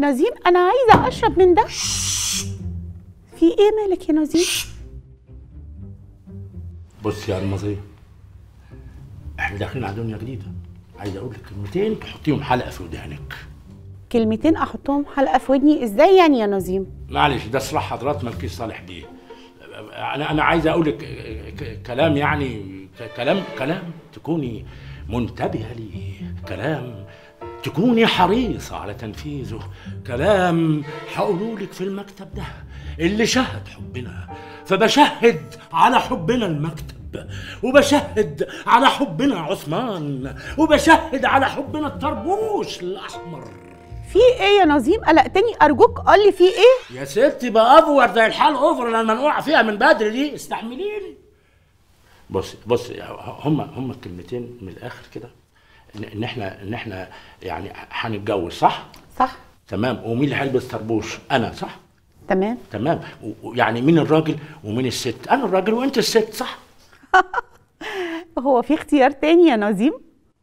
نظيم أنا عايزة أشرب من ده. في إيه مالك يا نظيم بص يا المظيه إحنا داخلين على دنيا جديدة. عايز أقول لك كلمتين تحطيهم حلقة في ودانك كلمتين أحطهم حلقة في ودني؟ إزاي يعني يا نظيم معلش ده صلاح حضرات ملكيش صالح بيه. أنا أنا عايز أقول لك كلام يعني كلام كلام تكوني منتبهه ليه. كلام تكوني حريصه على تنفيذه. كلام هقوله لك في المكتب ده اللي شهد حبنا. فبشهد على حبنا المكتب وبشهد على حبنا عثمان وبشهد على حبنا الطربوش الأحمر. في إيه يا نظيم؟ قلقتني أرجوك قول لي في إيه؟ يا ستي بقى افور زي الحال أوفر اللي أنا منقوعه فيها من بدري دي استحمليني. بص بص هم هم الكلمتين من الآخر كده. ان إحنا إن إحنا يعني هنتجوز صح؟ صح تمام ومين اللي هيلبس طربوش؟ أنا صح؟ تمام تمام ويعني مين الراجل ومين الست؟ أنا الراجل وأنت الست صح؟ هو في اختيار تاني يا نظيم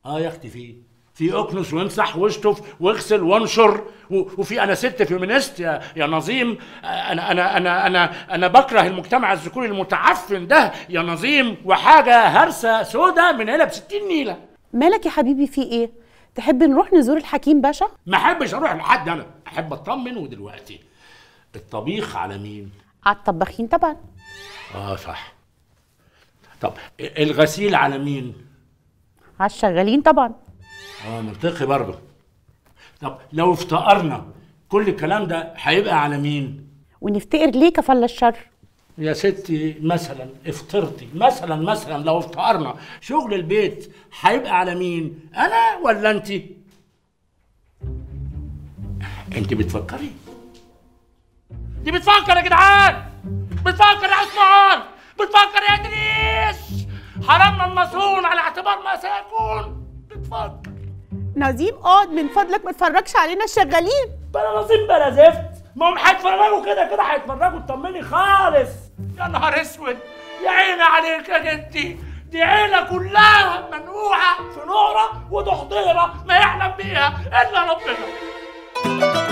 آه يا أختي في في أكنس وامسح واشطف واغسل وانشر وفي أنا ست feminist يا يا نظيم أنا أنا أنا أنا أنا بكره المجتمع الذكوري المتعفن ده يا نظيم وحاجة هرسة سودا من هنا ب 60 نيلة مالك يا حبيبي في إيه؟ تحب نروح نزور الحكيم باشا؟ ما أحبش أروح لحد أنا. أحب أطمن ودلوقتي. الطبيخ على مين؟ على الطباخين طبعا. آه صح. طب الغسيل على مين؟ على الشغالين طبعا. آه منطقي برضه. طب لو افتقرنا كل الكلام ده هيبقى على مين؟ ونفتقر ليه كفل الشر يا ستي مثلا افطرتي مثلا مثلا لو افتقرنا شغل البيت هيبقى على مين؟ أنا ولا انت؟ انت بتفكري؟ دي بتفكر يا جدعان! بتفكر يا عثمان بتفكر يا إدريس! حرمنا المصون على اعتبار ما سيكون! بتفكر. نظيم اقعد من فضلك ما تفرجش علينا الشغالين. بلا نصيب بلا زفت. ما هم هيتفرجوا كده كده هيتفرجوا. اطمني خالص. يا نهار أسود. يا عيني عليك يا جدي. دي عيلة كلها منقوعة في نورة وضحضيرة ما يعلم بيها إلا ربنا.